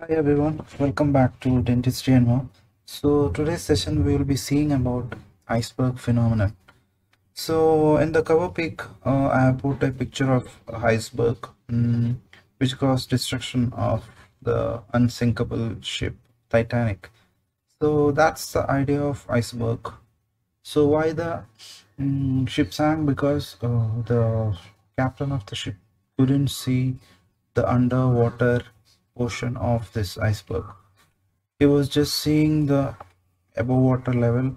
Hi everyone, welcome back to Dentistry and More. So today's session we will be seeing about iceberg phenomenon. So in the cover pic, uh, I have put a picture of iceberg um, which caused destruction of the unsinkable ship Titanic. So that's the idea of iceberg. So why the um, ship sank? Because uh, the captain of the ship couldn't see the underwater portion of this iceberg. He was just seeing the above water level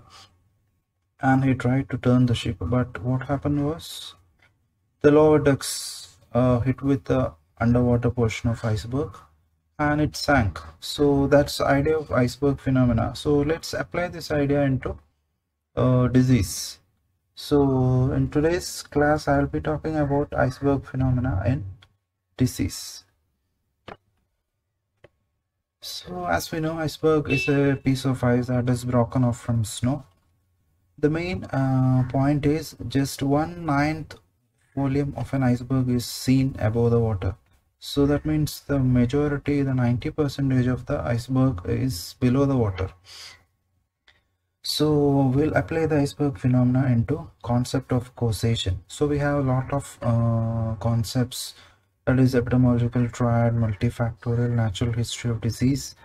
and he tried to turn the ship but what happened was the lower decks uh, hit with the underwater portion of iceberg and it sank. So that's the idea of iceberg phenomena. So let's apply this idea into uh, disease. So in today's class i'll be talking about iceberg phenomena in disease so as we know iceberg is a piece of ice that is broken off from snow. The main uh, point is just one ninth volume of an iceberg is seen above the water. So that means the majority the 90 percentage of the iceberg is below the water. So we'll apply the iceberg phenomena into concept of causation. So we have a lot of uh, concepts that is epidemiological triad multifactorial natural history of disease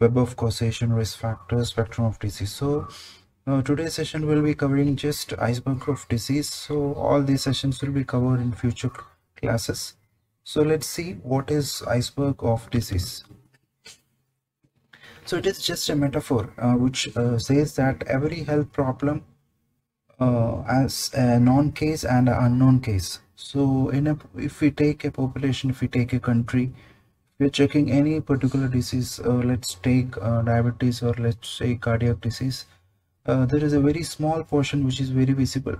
web of causation risk factors spectrum of disease. So uh, today's session will be covering just iceberg of disease. So all these sessions will be covered in future classes. So let's see what is iceberg of disease. So it is just a metaphor uh, which uh, says that every health problem uh, as a known case and an unknown case so in a if we take a population if we take a country we're checking any particular disease uh, let's take uh, diabetes or let's say cardiac disease uh, there is a very small portion which is very visible.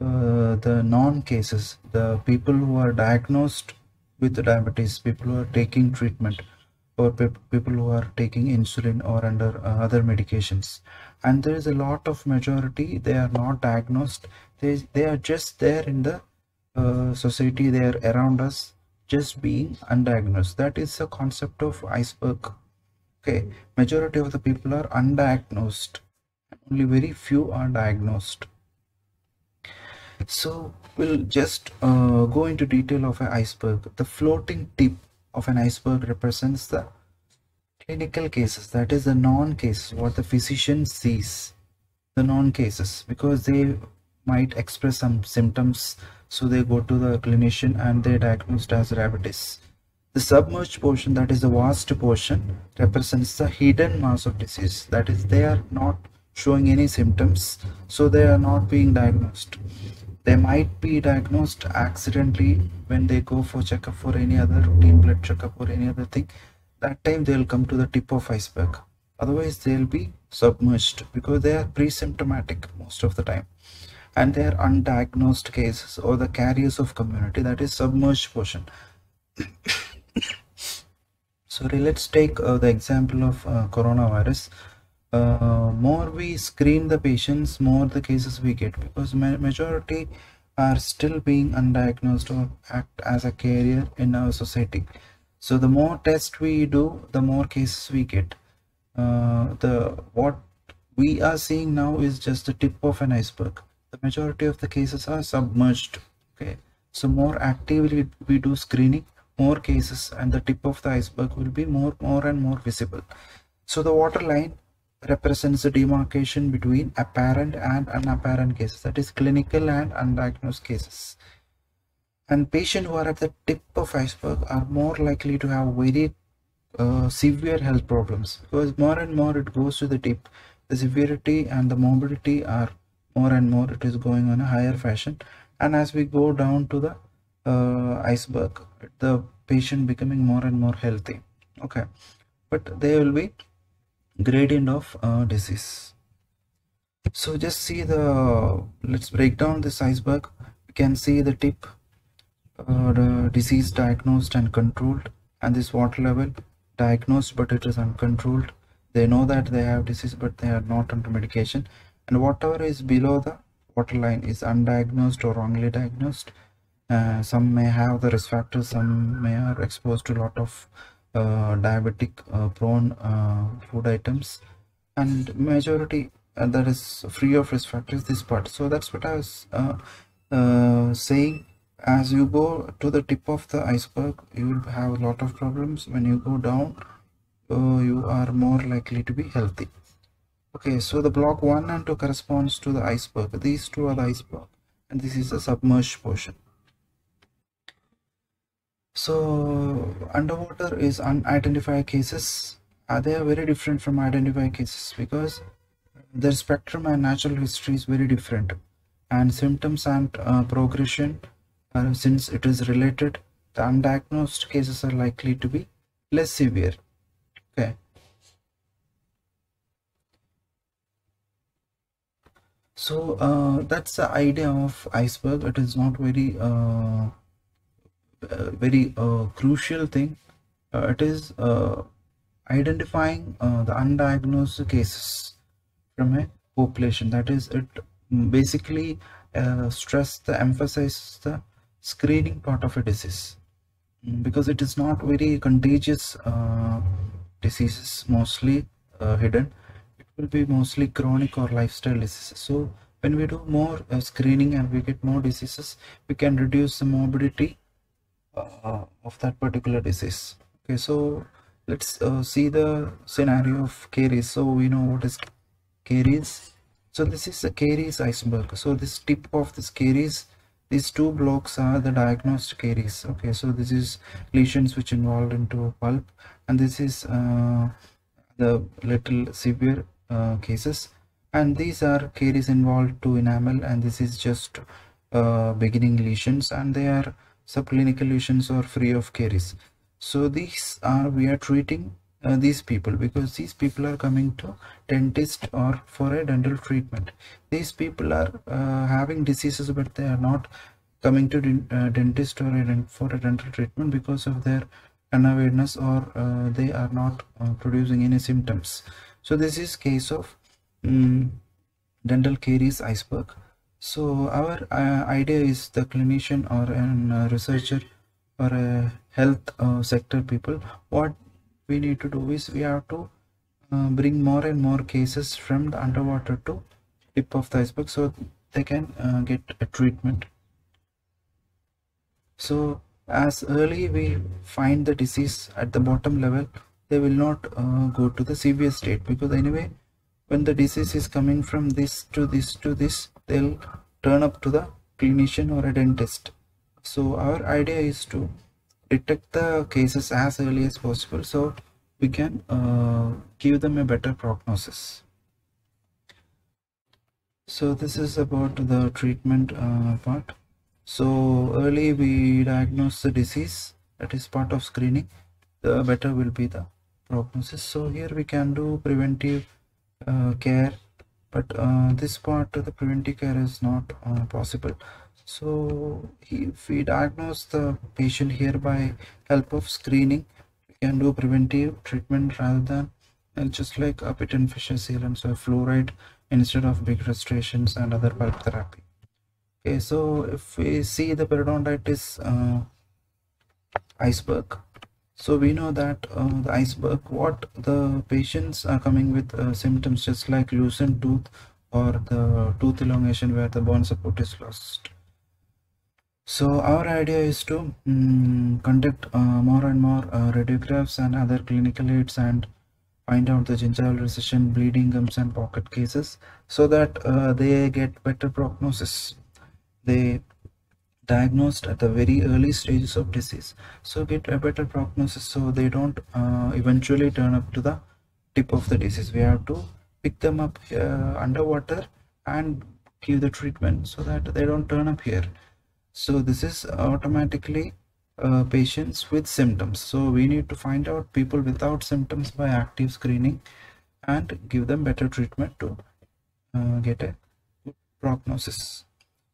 Uh, the non cases the people who are diagnosed with diabetes people who are taking treatment or pe people who are taking insulin or under uh, other medications. And there is a lot of majority they are not diagnosed. They, they are just there in the uh, society there around us just being undiagnosed. That is the concept of iceberg. Okay? Majority of the people are undiagnosed. Only very few are diagnosed. So we'll just uh, go into detail of an iceberg. The floating tip of an iceberg represents the clinical cases. That is the non cases what the physician sees. The non cases because they might express some symptoms so they go to the clinician and they diagnosed as diabetes. The submerged portion that is the vast portion represents the hidden mass of disease. That is they are not showing any symptoms so they are not being diagnosed. They might be diagnosed accidentally when they go for checkup for any other routine blood checkup or any other thing. That time they'll come to the tip of iceberg. Otherwise they'll be submerged because they are pre-symptomatic most of the time and they are undiagnosed cases or the carriers of community that is submerged portion. Sorry let's take uh, the example of uh, coronavirus. Uh, more we screen the patients more the cases we get because ma majority are still being undiagnosed or act as a carrier in our society. So the more tests we do the more cases we get. Uh, the what we are seeing now is just the tip of an iceberg the majority of the cases are submerged okay? So more actively we do screening more cases and the tip of the iceberg will be more more and more visible. So the waterline represents the demarcation between apparent and unapparent cases that is clinical and undiagnosed cases. And patients who are at the tip of iceberg are more likely to have very uh, severe health problems because more and more it goes to the tip. The severity and the morbidity are more and more it is going on a higher fashion. And as we go down to the uh, iceberg the patient becoming more and more healthy. Okay. But there will be gradient of uh, disease. So just see the let's break down this iceberg. We can see the tip uh, the disease diagnosed and controlled. And this water level diagnosed but it is uncontrolled. They know that they have disease but they are not under medication and whatever is below the waterline is undiagnosed or wrongly diagnosed. Uh, some may have the risk factors some may are exposed to a lot of uh, diabetic uh, prone uh, food items. And majority uh, that is free of risk factors this part. So that's what i was saying. As you go to the tip of the iceberg you will have a lot of problems. When you go down uh, you are more likely to be healthy okay so the block 1 and 2 corresponds to the iceberg. These two are the iceberg and this is the submerged portion. So underwater is unidentified cases. Uh, they are very different from identified cases? Because their spectrum and natural history is very different and symptoms and uh, progression uh, since it is related the undiagnosed cases are likely to be less severe okay so uh, that's the idea of iceberg. It is not very uh, uh very uh, crucial thing. Uh, it is identifying the undiagnosed cases from a population. That is it basically stress the emphasize the screening part of a disease. Mm, because it is not very contagious uh, diseases mostly uh, hidden will be mostly chronic or lifestyle diseases. So when we do more uh, screening and we get more diseases we can reduce the morbidity uh, of that particular disease. Okay so let's uh, see the scenario of caries. So we know what is caries. So this is the caries iceberg. So this tip of this caries these two blocks are the diagnosed caries. Okay so this is lesions which involved into a pulp. And this is uh, the little severe uh, cases. And these are caries involved to enamel and this is just uh, beginning lesions and they are subclinical lesions or free of caries. So these are we are treating uh, these people because these people are coming to dentist or for a dental treatment. These people are uh, having diseases but they are not coming to uh, dentist or a for a dental treatment because of their unawareness or uh, they are not uh, producing any symptoms so this is case of um, dental caries iceberg. So our uh, idea is the clinician or a researcher or a health sector people what we need to do is we have to uh, bring more and more cases from the underwater to tip of the iceberg so they can uh, get a treatment. So as early we find the disease at the bottom level they will not uh, go to the severe state because anyway when the disease is coming from this to this to this they'll turn up to the clinician or a dentist. So our idea is to detect the cases as early as possible so we can uh, give them a better prognosis. So this is about the treatment uh, part. So early we diagnose the disease that is part of screening the better will be the prognosis so here we can do preventive uh, care but uh, this part of the preventive care is not uh, possible. So if we diagnose the patient here by help of screening we can do preventive treatment rather than uh, just like a pit and fissure sealant so fluoride instead of big restorations and other pulp therapy. Okay so if we see the periodontitis uh, iceberg so we know that uh, the iceberg what the patients are coming with uh, symptoms just like loosened tooth or the tooth elongation where the bone support is lost so our idea is to um, conduct uh, more and more uh, radiographs and other clinical aids and find out the gingival recession, bleeding gums and pocket cases so that uh, they get better prognosis. They diagnosed at the very early stages of disease. So get a better prognosis so they don't uh, eventually turn up to the tip of the disease. We have to pick them up uh, underwater and give the treatment so that they don't turn up here. So this is automatically uh, patients with symptoms. So we need to find out people without symptoms by active screening and give them better treatment to uh, get a good prognosis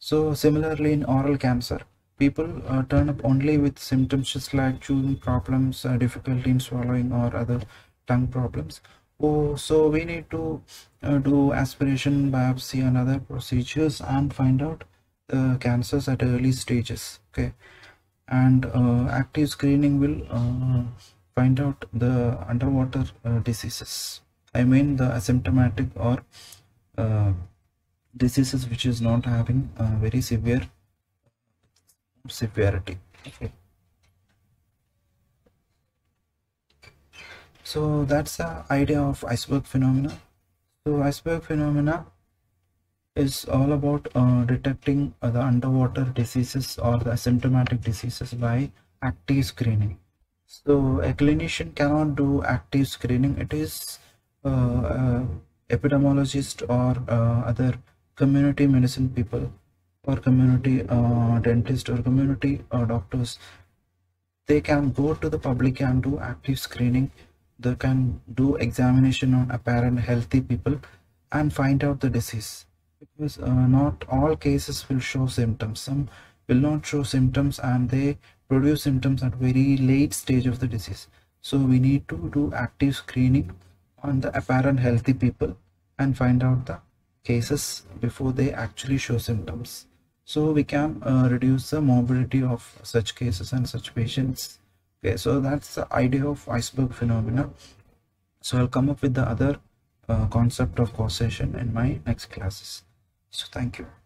so similarly in oral cancer people uh, turn up only with symptoms just like chewing problems uh, difficulty in swallowing or other tongue problems. Oh so we need to uh, do aspiration biopsy and other procedures and find out the cancers at early stages okay? And uh, active screening will uh, find out the underwater uh, diseases. I mean the asymptomatic or diseases which is not having very severe severity. Okay. So that's the idea of iceberg phenomena. So iceberg phenomena is all about uh, detecting uh, the underwater diseases or the asymptomatic diseases by active screening. So a clinician cannot do active screening. It is uh, uh epidemiologist or uh, other community medicine people or community uh, dentist or community doctors they can go to the public and do active screening. They can do examination on apparent healthy people and find out the disease. Because uh, not all cases will show symptoms. Some will not show symptoms and they produce symptoms at very late stage of the disease. So we need to do active screening on the apparent healthy people and find out the cases before they actually show symptoms. So we can uh, reduce the morbidity of such cases and such patients. Okay so that's the idea of iceberg phenomena. So i'll come up with the other uh, concept of causation in my next classes. So thank you